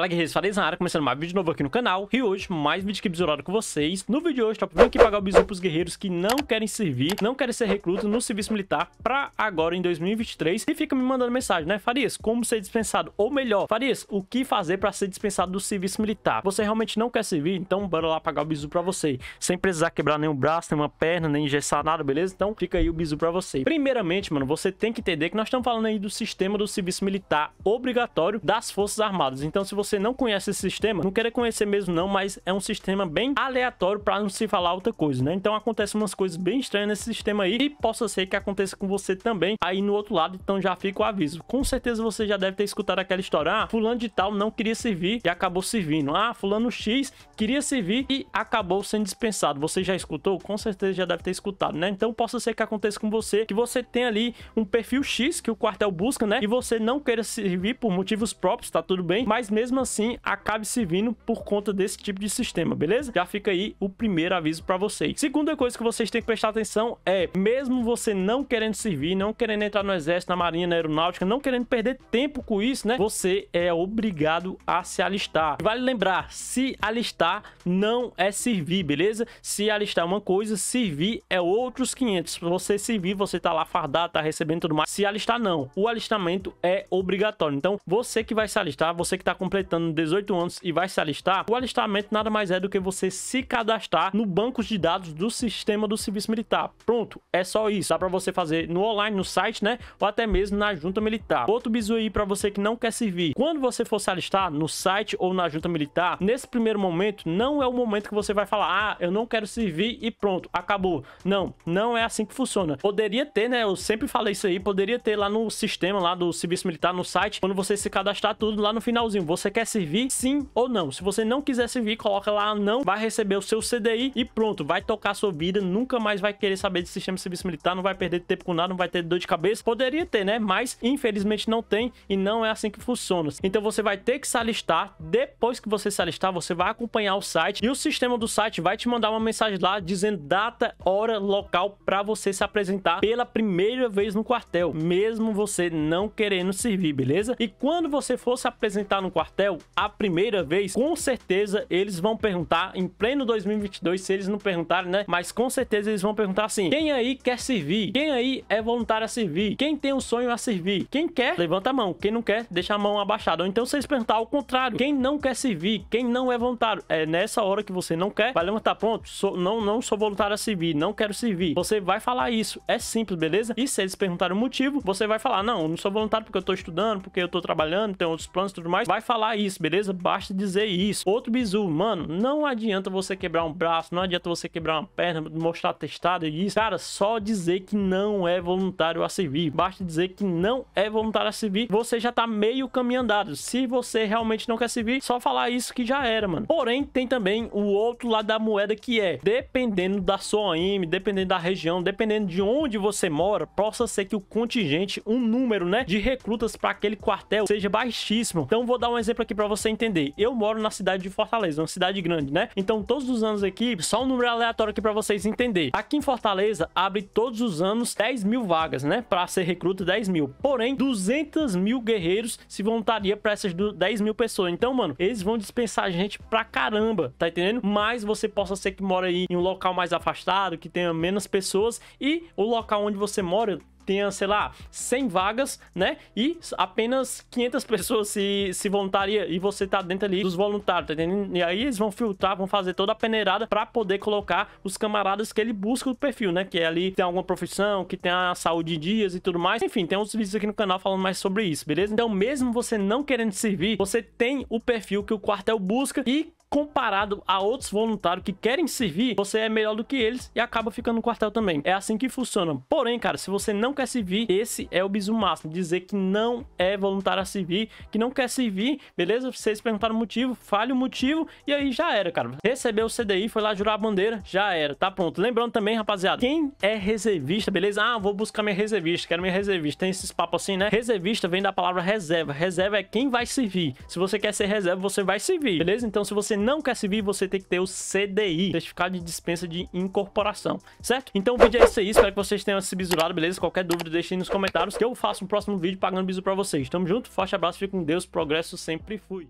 Fala guerreiros, na área, começando mais vídeo novo aqui no canal E hoje, mais vídeo que bisurado com vocês No vídeo de hoje, tá vendo aqui pagar o bisu pros guerreiros que não querem servir Não querem ser recrutas no serviço militar Pra agora em 2023 E fica me mandando mensagem, né? Farias, como ser dispensado? Ou melhor, Farias, o que fazer pra ser dispensado do serviço militar? Você realmente não quer servir? Então bora lá pagar o bisu pra você Sem precisar quebrar nenhum braço, nenhuma perna, nem engessar nada, beleza? Então fica aí o bisu pra você Primeiramente, mano, você tem que entender que nós estamos falando aí do sistema do serviço militar obrigatório das Forças Armadas Então se você não conhece esse sistema, não querer conhecer mesmo não, mas é um sistema bem aleatório para não se falar outra coisa, né? Então acontece umas coisas bem estranhas nesse sistema aí e possa ser que aconteça com você também aí no outro lado, então já fica o aviso. Com certeza você já deve ter escutado aquela história, ah, fulano de tal não queria servir e acabou servindo. Ah, fulano X queria servir e acabou sendo dispensado. Você já escutou? Com certeza já deve ter escutado, né? Então possa ser que aconteça com você, que você tem ali um perfil X que o quartel busca, né? E você não queira servir por motivos próprios, tá tudo bem, mas mesmo assim acabe servindo por conta desse tipo de sistema, beleza? Já fica aí o primeiro aviso para vocês. Segunda coisa que vocês têm que prestar atenção é, mesmo você não querendo servir, não querendo entrar no exército, na marinha, na aeronáutica, não querendo perder tempo com isso, né? Você é obrigado a se alistar. Vale lembrar, se alistar não é servir, beleza? Se alistar é uma coisa, servir é outros 500. Se você servir, você tá lá fardado, tá recebendo tudo mais. Se alistar não, o alistamento é obrigatório. Então, você que vai se alistar, você que tá completando 18 anos e vai se alistar, o alistamento nada mais é do que você se cadastrar no banco de dados do sistema do serviço militar. Pronto, é só isso. Dá para você fazer no online, no site, né? Ou até mesmo na junta militar. Outro bizu aí para você que não quer servir. Quando você for se alistar no site ou na junta militar, nesse primeiro momento, não é o momento que você vai falar, ah, eu não quero servir e pronto, acabou. Não, não é assim que funciona. Poderia ter, né? Eu sempre falei isso aí, poderia ter lá no sistema lá do serviço militar, no site, quando você se cadastrar tudo lá no finalzinho. Você quer servir sim ou não. Se você não quiser servir, coloca lá não, vai receber o seu CDI e pronto, vai tocar sua vida, nunca mais vai querer saber de sistema de serviço militar, não vai perder tempo com nada, não vai ter dor de cabeça. Poderia ter, né? Mas infelizmente não tem e não é assim que funciona. Então você vai ter que se alistar. Depois que você se alistar, você vai acompanhar o site e o sistema do site vai te mandar uma mensagem lá dizendo data, hora, local para você se apresentar pela primeira vez no quartel, mesmo você não querendo servir, beleza? E quando você for se apresentar no quartel, a primeira vez, com certeza eles vão perguntar em pleno 2022, se eles não perguntarem, né? Mas com certeza eles vão perguntar assim: quem aí quer servir? Quem aí é voluntário a servir? Quem tem um sonho a servir? Quem quer, levanta a mão. Quem não quer, deixa a mão abaixada. Ou então vocês perguntar ao contrário: quem não quer servir? Quem não é voluntário? É nessa hora que você não quer, vai levantar, pronto, sou, não, não sou voluntário a servir, não quero servir. Você vai falar isso. É simples, beleza? E se eles perguntarem o motivo, você vai falar: não, não sou voluntário porque eu tô estudando, porque eu tô trabalhando, tenho outros planos e tudo mais. Vai falar isso, beleza? Basta dizer isso. Outro bizu, mano, não adianta você quebrar um braço, não adianta você quebrar uma perna, mostrar testado e isso. Cara, só dizer que não é voluntário a servir. Basta dizer que não é voluntário a servir, você já tá meio caminho andado. Se você realmente não quer servir, só falar isso que já era, mano. Porém, tem também o outro lado da moeda que é, dependendo da sua OM, dependendo da região, dependendo de onde você mora, possa ser que o contingente, um número, né, de recrutas para aquele quartel seja baixíssimo. Então, vou dar um exemplo aqui para você entender. Eu moro na cidade de Fortaleza, uma cidade grande, né? Então, todos os anos aqui, só um número aleatório aqui para vocês entenderem. Aqui em Fortaleza, abre todos os anos 10 mil vagas, né? Para ser recruta, 10 mil. Porém, 200 mil guerreiros se voluntaria para essas 10 mil pessoas. Então, mano, eles vão dispensar gente pra caramba, tá entendendo? Mas você possa ser que mora aí em um local mais afastado, que tenha menos pessoas e o local onde você mora tenha, sei lá, 100 vagas, né? E apenas 500 pessoas se, se voluntaria e você tá dentro ali dos voluntários, tá entendendo? E aí eles vão filtrar, vão fazer toda a peneirada para poder colocar os camaradas que ele busca o perfil, né? Que é ali tem alguma profissão, que tem a saúde de dias e tudo mais. Enfim, tem outros vídeos aqui no canal falando mais sobre isso, beleza? Então, mesmo você não querendo servir, você tem o perfil que o quartel busca e comparado a outros voluntários que querem servir, você é melhor do que eles e acaba ficando no quartel também. É assim que funciona. Porém, cara, se você não quer servir, esse é o bisu máximo. Dizer que não é voluntário a servir, que não quer servir, beleza? Vocês perguntaram o motivo, fale o motivo e aí já era, cara. Recebeu o CDI, foi lá jurar a bandeira, já era, tá pronto. Lembrando também, rapaziada, quem é reservista, beleza? Ah, vou buscar minha reservista, quero minha reservista. Tem esses papos assim, né? Reservista vem da palavra reserva. Reserva é quem vai servir. Se você quer ser reserva, você vai servir, beleza? Então, se você não quer servir, você tem que ter o CDI, Certificado de Dispensa de Incorporação, certo? Então o vídeo é isso aí, espero que vocês tenham se bisurado, beleza? Qualquer dúvida, deixem nos comentários que eu faço um próximo vídeo pagando bisu pra vocês. Tamo junto, forte abraço, fique com Deus, progresso sempre fui.